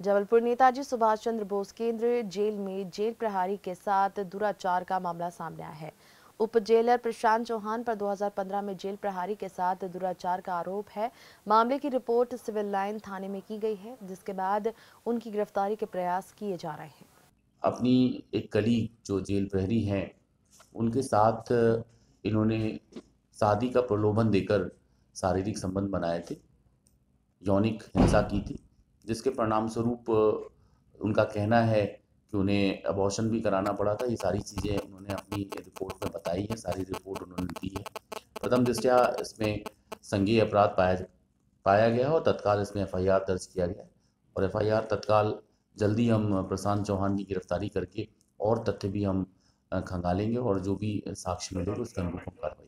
जबलपुर नेताजी सुभाष चंद्र बोस केंद्रीय जेल में जेल प्रहारी के साथ दुराचार का मामला सामने आया है। उप जेलर प्रशांत चौहान पर 2015 में जेल प्रहारी के साथ दुराचार का आरोप है। मामले की रिपोर्ट सिविल लाइन थाने में की गई है, जिसके बाद उनकी गिरफ्तारी के प्रयास किए जा रहे हैं। अपनी एक कली जो जेल प्रहरी हैं, उनके साथ इन्होंने शादी का प्रलोभन देकर शारीरिक संबंध बनाए थे, यौनिक हिंसा की थी। जिसके परिणाम स्वरूप उनका कहना है कि उन्हें अबॉर्शन भी कराना पड़ा था। ये सारी चीज़ें उन्होंने अपनी रिपोर्ट में बताई है, सारी रिपोर्ट उन्होंने दी है। प्रथम दृष्टया इसमें संघीय अपराध पाया पाया गया और तत्काल इसमें एफआईआर दर्ज किया गया और एफआईआर तत्काल जल्दी हम प्रशांत चौहान की गिरफ्तारी करके और तथ्य भी हम खंगालेंगे और जो भी साक्ष्य मिलेगा उसके अनुरूप हम कार्रवाई